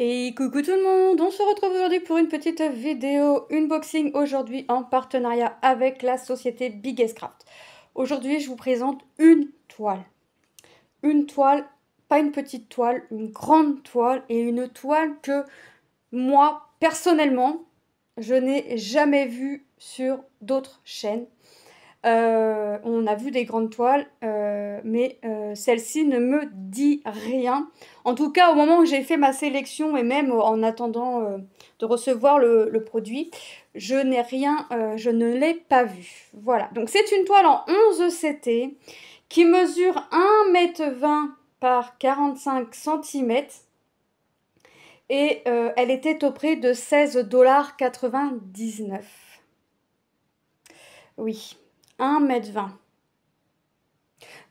Et coucou tout le monde, on se retrouve aujourd'hui pour une petite vidéo unboxing aujourd'hui en partenariat avec la société Biggest Craft. Aujourd'hui je vous présente une toile. Une toile, pas une petite toile, une grande toile et une toile que moi personnellement je n'ai jamais vue sur d'autres chaînes. Euh, on a vu des grandes toiles, euh, mais euh, celle-ci ne me dit rien. En tout cas, au moment où j'ai fait ma sélection et même en attendant de recevoir le, produit, je n'ai rien, je ne l'ai pas vue. Voilà, donc c'est une toile en 11 CT qui mesure 1m20 par 45 cm et elle était au prix de 16,99$. Oui, 1m20.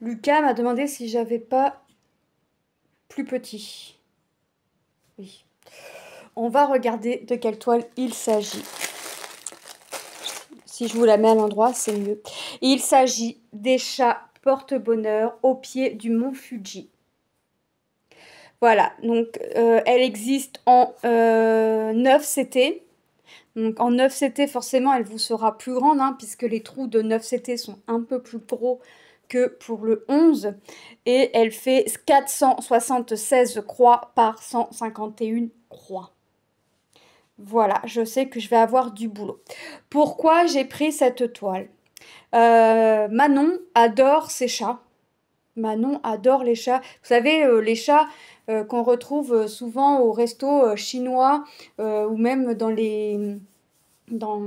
Lucas m'a demandé si j'avais pas plus petit. Oui. On va regarder de quelle toile il s'agit. Si je vous la mets à l'endroit, c'est mieux. Il s'agit des chats porte-bonheur au pied du mont Fuji. Voilà, donc euh, elle existe en euh, 9 CT. Donc en 9 CT, forcément, elle vous sera plus grande, hein, puisque les trous de 9 CT sont un peu plus gros que pour le 11. Et elle fait 476 croix par 151 croix. Voilà, je sais que je vais avoir du boulot. Pourquoi j'ai pris cette toile? Euh, Manon adore ses chats. Manon adore les chats. Vous savez, euh, les chats euh, qu'on retrouve souvent au resto chinois ou même dans les... Dans,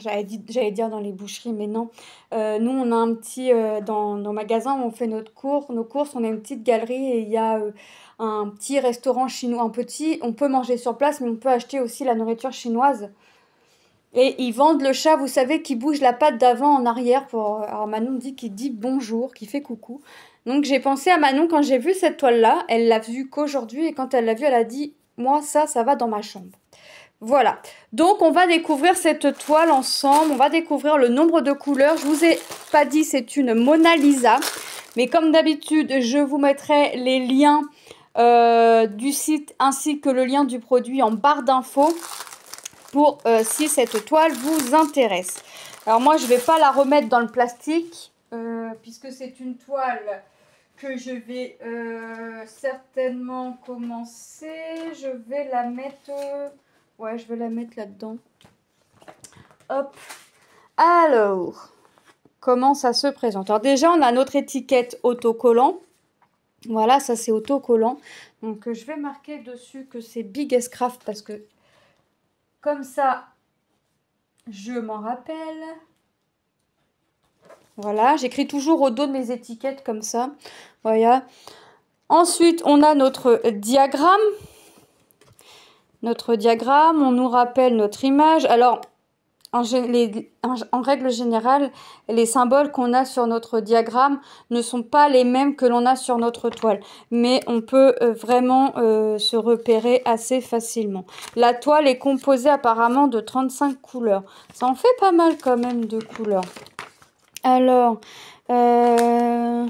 J'allais dire dans les boucheries, mais non. nous, on a un petit... dans nos magasins où on fait notre cours, nos courses, on a une petite galerie et il y a un petit restaurant chinois, un petit. On peut manger sur place, mais on peut acheter aussi la nourriture chinoise. Et ils vendent le chat, vous savez, qui bouge la patte d'avant en arrière. Pour... Alors Manon dit qu'il dit bonjour, qui fait coucou. Donc j'ai pensé à Manon quand j'ai vu cette toile-là. Elle l'a vue qu'aujourd'hui et quand elle l'a vue, elle a dit Moi, ça, ça va dans ma chambre. Voilà. Donc on va découvrir cette toile ensemble. On va découvrir le nombre de couleurs. Je vous ai pas dit, c'est une Mona Lisa. Mais comme d'habitude, je vous mettrai les liens euh, du site ainsi que le lien du produit en barre d'infos pour euh, si cette toile vous intéresse. Alors moi, je ne vais pas la remettre dans le plastique euh, puisque c'est une toile que je vais euh, certainement commencer. Je vais la mettre... ouais, je vais la mettre là-dedans. Hop. Alors, comment ça se présente? Alors déjà, on a notre étiquette autocollant. Voilà, ça c'est autocollant. Donc je vais marquer dessus que c'est Biggest Craft parce que comme ça, je m'en rappelle. Voilà, j'écris toujours au dos de mes étiquettes comme ça. Voilà. Ensuite, on a notre diagramme. Notre diagramme, on nous rappelle notre image. Alors, en, règle générale, les symboles qu'on a sur notre diagramme ne sont pas les mêmes que l'on a sur notre toile. Mais on peut euh, vraiment euh, se repérer assez facilement. La toile est composée apparemment de 35 couleurs. Ça en fait pas mal quand même de couleurs. Alors, euh,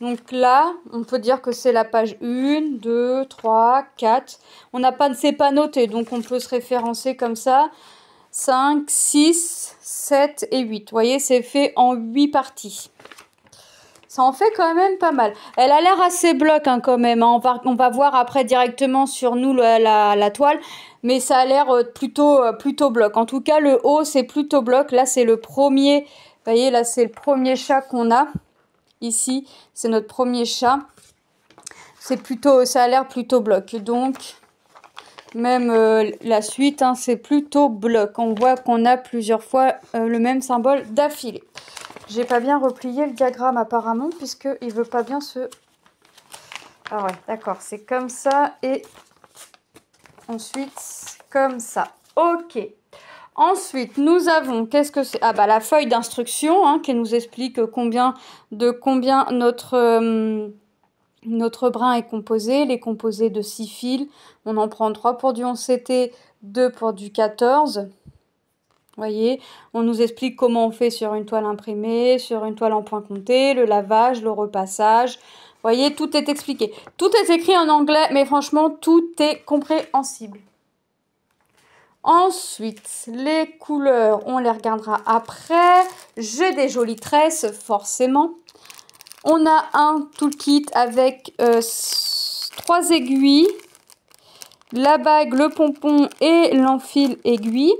donc là, on peut dire que c'est la page 1, 2, 3, 4. On n'a pas, pas noté, donc on peut se référencer comme ça. 5, 6, 7 et 8. Vous voyez, c'est fait en 8 parties. Ça en fait quand même pas mal. Elle a l'air assez bloc hein, quand même. Hein. On, va, voir après directement sur nous la, toile. Mais ça a l'air euh, plutôt, euh, plutôt bloc. En tout cas, le haut, c'est plutôt bloc. Là, c'est le premier. Vous voyez, là, c'est le premier chat qu'on a. Ici, c'est notre premier chat. C'est plutôt, ça a l'air plutôt bloc. Donc, même euh, la suite, hein, c'est plutôt bloc. On voit qu'on a plusieurs fois le même symbole d'affilée. J'ai pas bien replié le diagramme apparemment, puisqu'il veut pas bien se... Ah ouais, d'accord, c'est comme ça et ensuite comme ça. Ok. Ensuite, nous avons, qu'est-ce que c'est? Ah bah la feuille d'instruction hein, qui nous explique combien de combien notre... Euh, notre brin est composé, il est composé de 6 fils. On en prend 3 pour du 11 CT, 2 pour du 14. Voyez, on nous explique comment on fait sur une toile imprimée, sur une toile en point compté, le lavage, le repassage. voyez, tout est expliqué. Tout est écrit en anglais, mais franchement, tout est compréhensible. Ensuite, les couleurs, on les regardera après. J'ai des jolies tresses, forcément. On a un toolkit avec euh, trois aiguilles, la bague, le pompon et l'enfil aiguille.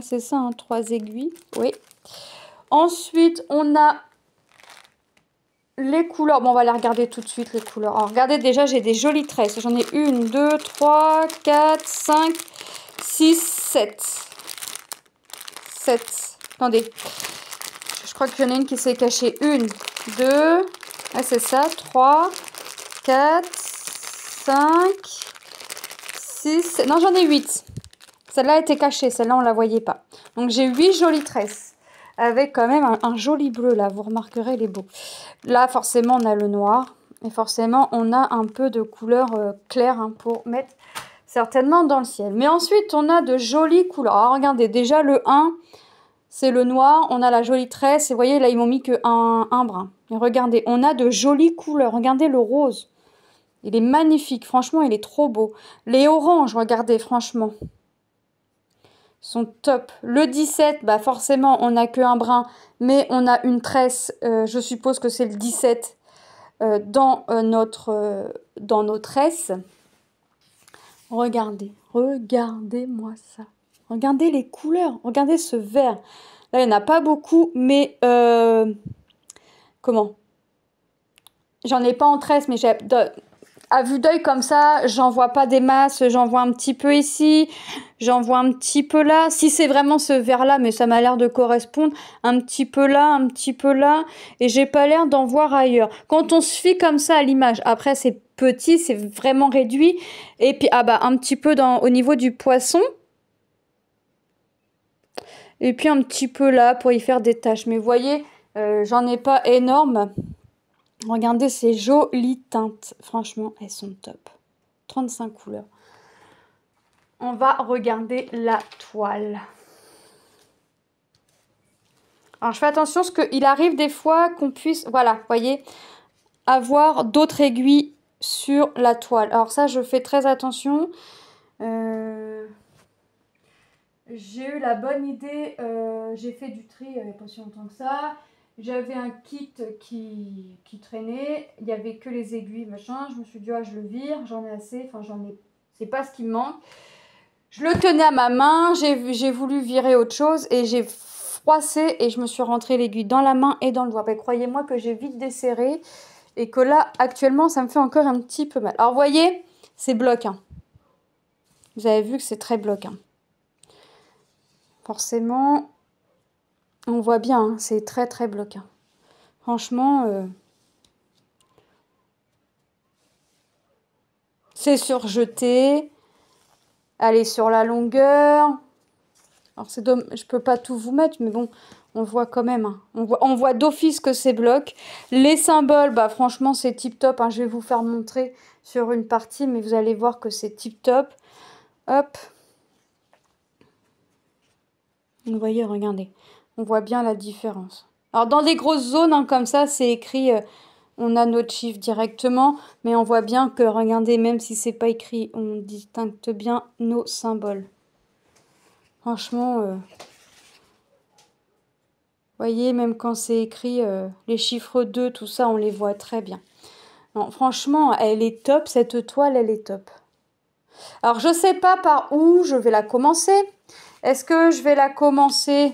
C'est ça, hein, trois aiguilles, oui. Ensuite, on a les couleurs. Bon, on va les regarder tout de suite, les couleurs. Regardez, déjà, j'ai des jolies tresses. J'en ai une, deux, trois, quatre, cinq, six, sept. Sept. Attendez. Je crois que j'en ai une qui s'est cachée. Une, deux, ah, c'est ça, trois, quatre, cinq, six. Non, j'en ai huit. Celle-là était cachée, celle-là, on la voyait pas. Donc, j'ai huit jolies tresses avec quand même un, joli bleu là. Vous remarquerez les beaux. Là, forcément, on a le noir. Et forcément, on a un peu de couleur euh, claire hein, pour mettre certainement dans le ciel. Mais ensuite, on a de jolies couleurs. Alors, regardez, déjà le 1, c'est le noir. On a la jolie tresse. Et vous voyez, là, ils m'ont mis que un, un brin. Et regardez, on a de jolies couleurs. Regardez le rose. Il est magnifique. Franchement, il est trop beau. Les oranges, regardez, franchement sont top. Le 17, bah forcément, on n'a qu'un brin, mais on a une tresse, euh, je suppose que c'est le 17 euh, dans, euh, notre, dans nos tresses. Regardez, regardez-moi ça. Regardez les couleurs, regardez ce vert. Là, il n'y en a pas beaucoup, mais comment? J'en ai pas en tresse, mais j'ai à vue d'œil comme ça, j'en vois pas des masses, j'en vois un petit peu ici, j'en vois un petit peu là. Si c'est vraiment ce vert là, mais ça m'a l'air de correspondre, un petit peu là, un petit peu là, et j'ai pas l'air d'en voir ailleurs. Quand on se fie comme ça à l'image, après c'est petit, c'est vraiment réduit, et puis ah bah un petit peu dans, au niveau du poisson, et puis un petit peu là pour y faire des taches. Mais voyez, euh, j'en ai pas énorme. Regardez ces jolies teintes. Franchement, elles sont top. 35 couleurs. On va regarder la toile. Alors, je fais attention parce qu'il arrive des fois qu'on puisse, voilà, voyez, avoir d'autres aiguilles sur la toile. Alors ça, je fais très attention. Euh, j'ai eu la bonne idée, euh, j'ai fait du tri il n'y avait pas si longtemps que ça. J'avais un kit qui, qui, traînait, il n'y avait que les aiguilles, machin. Je me suis dit, ah, je le vire, j'en ai assez, enfin, j'en ai, c'est pas ce qui me manque. Je le tenais à ma main, j'ai voulu virer autre chose et j'ai froissé et je me suis rentré l'aiguille dans la main et dans le doigt. Croyez-moi que j'ai vite desserré et que là, actuellement, ça me fait encore un petit peu mal. Alors, vous voyez, c'est bloc. Hein. Vous avez vu que c'est très bloc. Hein. Forcément, on voit bien, hein, c'est très très bloquant. Franchement, euh, c'est surjeté. Allez sur la longueur. Alors c'est je peux pas tout vous mettre, mais bon, on voit quand même. Hein. On voit, on voit d'office que c'est bloc. Les symboles, bah franchement c'est tip top. Hein. Je vais vous faire montrer sur une partie, mais vous allez voir que c'est tip top. Hop. Vous voyez, regardez on voit bien la différence. Alors dans des grosses zones hein, comme ça, c'est écrit, euh, on a notre chiffre directement, mais on voit bien que, regardez, même si c'est pas écrit, on distingue bien nos symboles. Franchement, euh, voyez, même quand c'est écrit, euh, les chiffres 2, tout ça, on les voit très bien. Franchement, elle est top, cette toile, elle est top. Alors, je sais pas par où je vais la commencer. Est-ce que je vais la commencer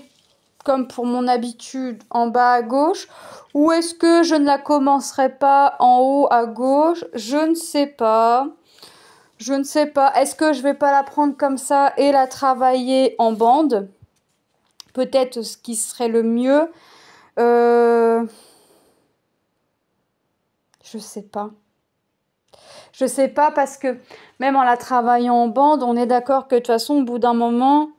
comme pour mon habitude en bas à gauche ou est-ce que je ne la commencerai pas en haut à gauche? Je ne sais pas. Je ne sais pas. Est-ce que je vais pas la prendre comme ça et la travailler en bande? Peut-être ce qui serait le mieux. Euh... Je sais pas. Je sais pas parce que même en la travaillant en bande, on est d'accord que de toute façon, au bout d'un moment,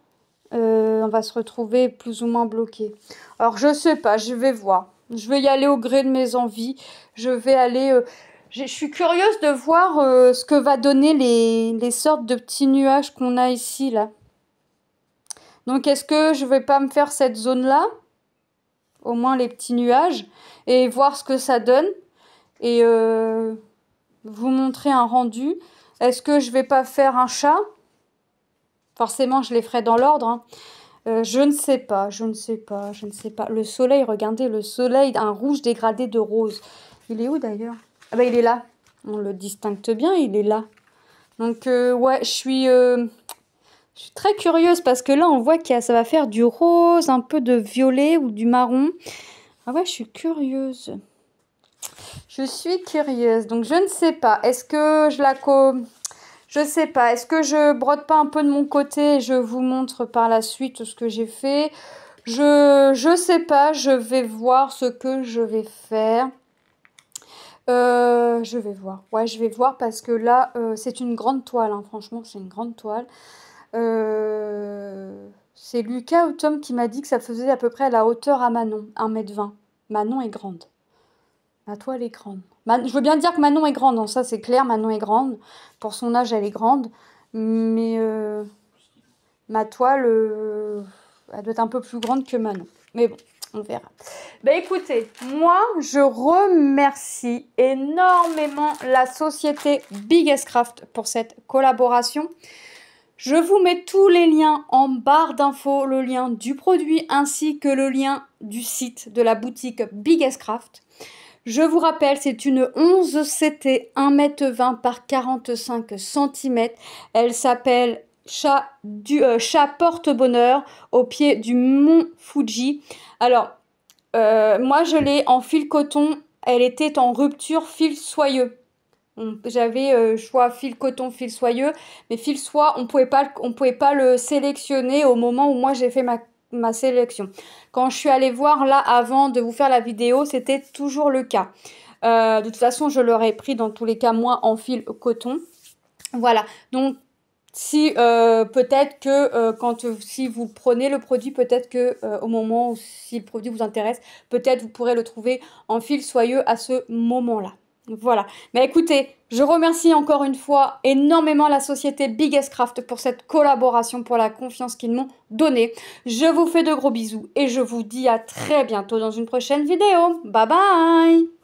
euh, on va se retrouver plus ou moins bloqué. Alors je sais pas, je vais voir. Je vais y aller au gré de mes envies. Je vais aller. Euh, je suis curieuse de voir euh, ce que va donner les, les sortes de petits nuages qu'on a ici là. Donc est-ce que je vais pas me faire cette zone là, au moins les petits nuages, et voir ce que ça donne. et vous montrer un rendu. Est-ce que je vais pas faire un chat? Forcément, je les ferai dans l'ordre. Hein. Euh, je ne sais pas, je ne sais pas, je ne sais pas. Le soleil, regardez, le soleil, un rouge dégradé de rose. Il est où d'ailleurs? Ah bah il est là. On le distingue bien, il est là. Donc euh, ouais, je suis, je suis très curieuse parce que là, on voit que ça va faire du rose, un peu de violet ou du marron. Ah ouais, je suis curieuse. Je suis curieuse, donc je ne sais pas. Est-ce que je la. Je sais pas. Est-ce que je brode pas un peu de mon côté et je vous montre par la suite ce que j'ai fait? Je je sais pas. Je vais voir ce que je vais faire. Euh, je vais voir. Ouais, je vais voir parce que là, euh, c'est une grande toile. Hein. Franchement, c'est une grande toile. Euh, c'est Lucas ou Tom qui m'a dit que ça faisait à peu près la hauteur à Manon, 1m20. Manon est grande. Ma toile est grande. Je veux bien dire que Manon est grande, hein, ça c'est clair, Manon est grande. Pour son âge, elle est grande. Mais euh, ma toile, euh, elle doit être un peu plus grande que Manon. Mais bon, on verra. Ben écoutez, moi, je remercie énormément la société Biggest Craft pour cette collaboration. Je vous mets tous les liens en barre d'infos, le lien du produit ainsi que le lien du site de la boutique Biggest Craft. Je vous rappelle, c'est une 11 CT 1m20 par 45 cm. Elle s'appelle chat, du, euh, chat porte-bonheur au pied du mont Fuji. Alors, euh, moi je l'ai en fil coton. Elle était en rupture fil soyeux. J'avais euh, choix fil coton, fil soyeux, mais fil soie, on pouvait pas, on pouvait pas le sélectionner au moment où moi j'ai fait ma, ma, sélection. Quand je suis allée voir là avant de vous faire la vidéo, c'était toujours le cas. Euh, de toute façon, je l'aurais pris dans tous les cas moi en fil coton. Voilà. Donc si euh, peut-être que quand si vous prenez le produit, peut-être que au moment où si le produit vous intéresse, peut-être vous pourrez le trouver en fil soyeux à ce moment-là. Voilà. Mais écoutez, je remercie encore une fois énormément la société Biggest Craft pour cette collaboration, pour la confiance qu'ils m'ont donnée. Je vous fais de gros bisous et je vous dis à très bientôt dans une prochaine vidéo. Bye bye